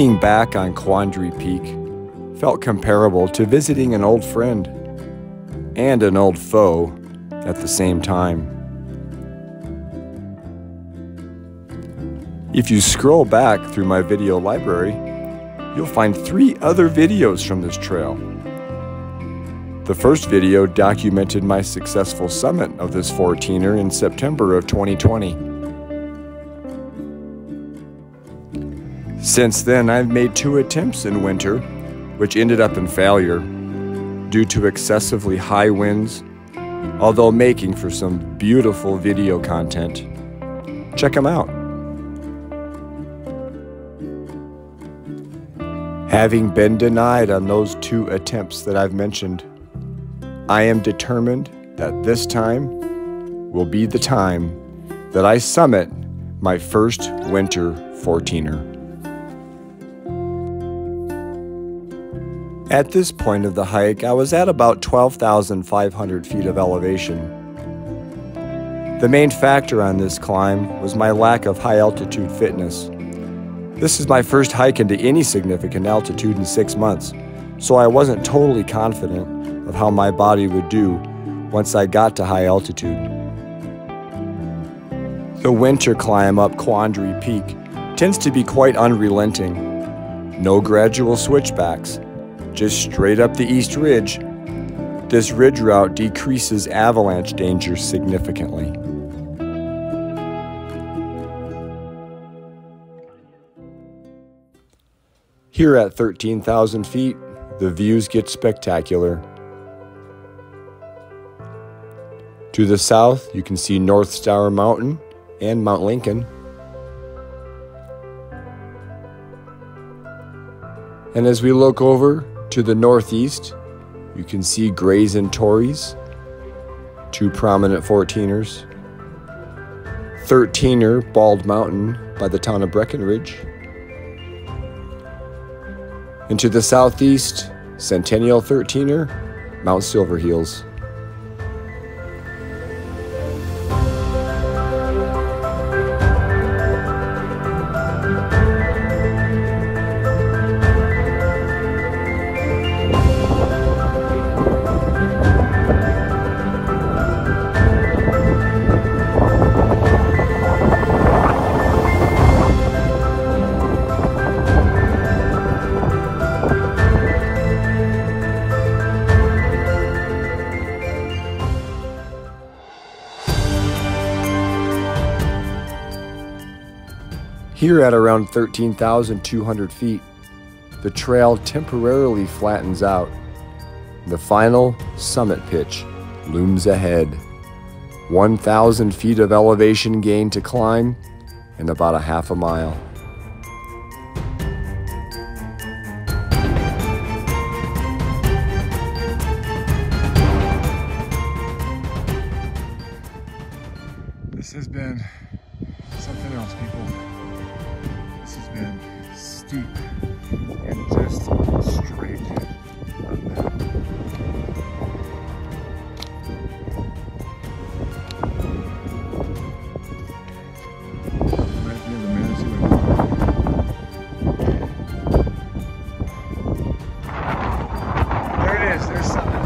Being back on Quandary Peak felt comparable to visiting an old friend and an old foe at the same time. If you scroll back through my video library, you'll find three other videos from this trail. The first video documented my successful summit of this 14er in September of 2020. Since then, I've made two attempts in winter, which ended up in failure due to excessively high winds, although making for some beautiful video content. Check them out. Having been denied on those two attempts that I've mentioned, I am determined that this time will be the time that I summit my first winter 14er. At this point of the hike, I was at about 12,500 feet of elevation. The main factor on this climb was my lack of high altitude fitness. This is my first hike into any significant altitude in six months, so I wasn't totally confident of how my body would do once I got to high altitude. The winter climb up Quandary Peak tends to be quite unrelenting. No gradual switchbacks, just straight up the East Ridge. This ridge route decreases avalanche danger significantly. Here at 13,000 feet, the views get spectacular. To the south, you can see North Star Mountain and Mount Lincoln. And as we look over to the northeast, you can see Grays and Torreys, two prominent 14ers. 13er Bald Mountain by the town of Breckenridge. And to the southeast, Centennial 13er, Mount Silverheels. Here at around 13,200 feet, the trail temporarily flattens out. The final summit pitch looms ahead. 1,000 feet of elevation gain to climb and about a half a mile. And just straight. There it is, there's something.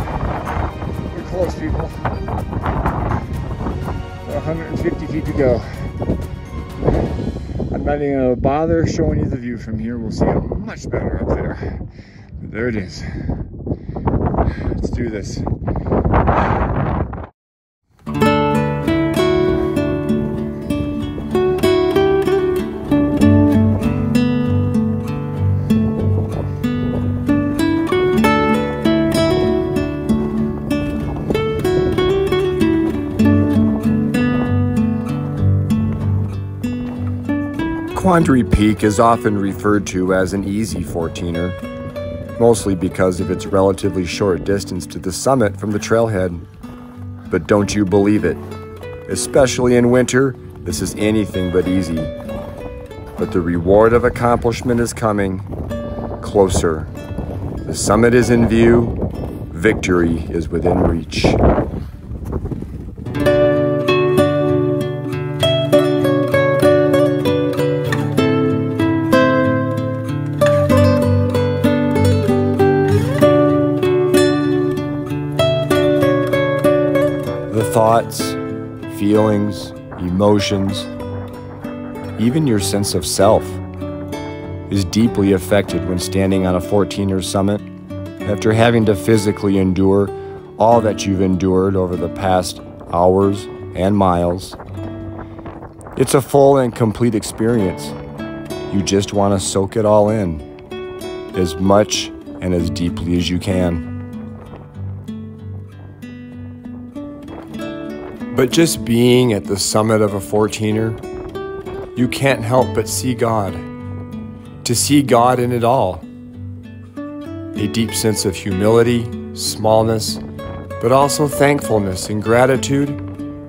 We're close, people. 150 feet to go. I'm not even gonna bother showing you the view from here. We'll see it much better up there. But there it is. Let's do this. Quandary Peak is often referred to as an easy 14er, mostly because of its relatively short distance to the summit from the trailhead. But don't you believe it? Especially in winter, this is anything but easy. But the reward of accomplishment is coming closer. The summit is in view, victory is within reach. Feelings, emotions, even your sense of self is deeply affected when standing on a 14er summit after having to physically endure all that you've endured over the past hours and miles. It's a full and complete experience. You just want to soak it all in as much and as deeply as you can. But just being at the summit of a 14er, you can't help but see God. To see God in it all. A deep sense of humility, smallness, but also thankfulness and gratitude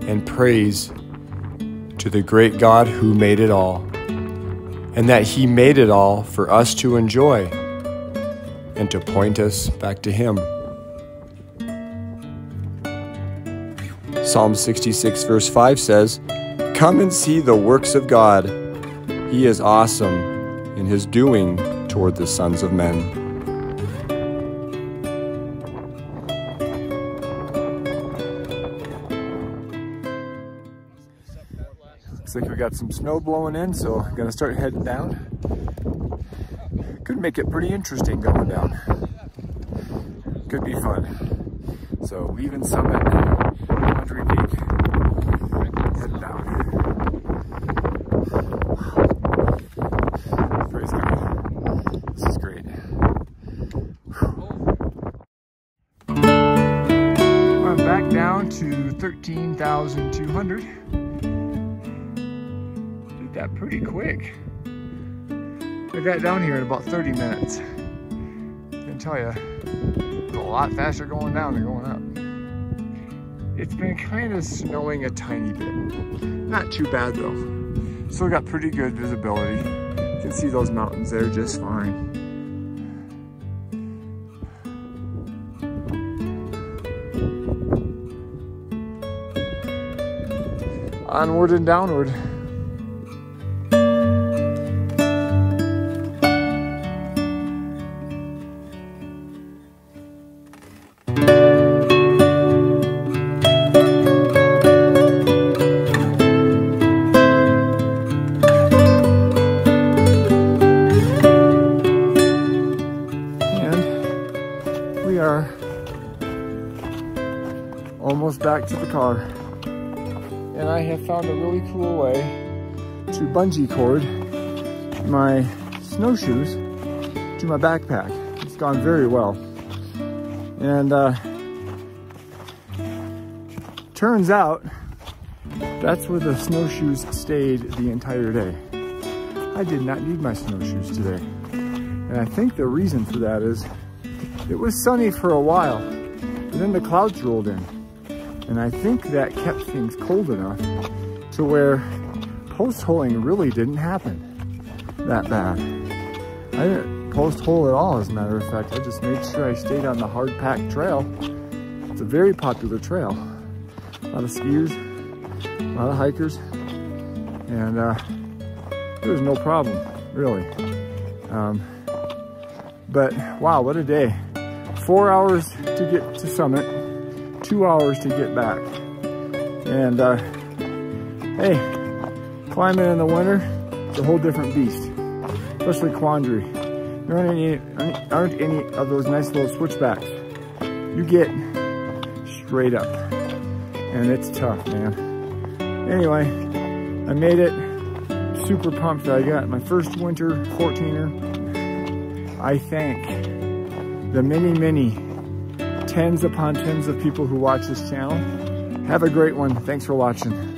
and praise to the great God who made it all. And that He made it all for us to enjoy and to point us back to Him. Psalm 66, verse 5 says, Come and see the works of God. He is awesome in his doing toward the sons of men. Looks like we got some snow blowing in, so I'm gonna start heading down. Could make it pretty interesting going down. Could be fun. So leaving Summit, God. This is great. I'm back down to 13,200. Did that pretty quick. I got down here in about 30 minutes. I can tell you, it's a lot faster going down than going up. It's been kind of snowing a tiny bit. Not too bad though. Still got pretty good visibility. You can see those mountains there just fine. Onward and downward. We are almost back to the car. And I have found a really cool way to bungee cord my snowshoes to my backpack. It's gone very well. And uh, turns out that's where the snowshoes stayed the entire day. I did not need my snowshoes today. And I think the reason for that is it was sunny for a while, but then the clouds rolled in. And I think that kept things cold enough to where post holing really didn't happen that bad. I didn't post hole at all, as a matter of fact. I just made sure I stayed on the hard packed trail. It's a very popular trail. A lot of skiers, a lot of hikers, and uh, there was no problem, really. Um, but wow, what a day. Four hours to get to summit, two hours to get back. And uh, hey, climbing in the winter, it's a whole different beast, especially Quandary. There aren't any, aren't any of those nice little switchbacks. You get straight up, and it's tough, man. Anyway, I made it. Super pumped that I got my first winter 14er. I thank the many, many tens upon tens of people who watch this channel. Have a great one. Thanks for watching.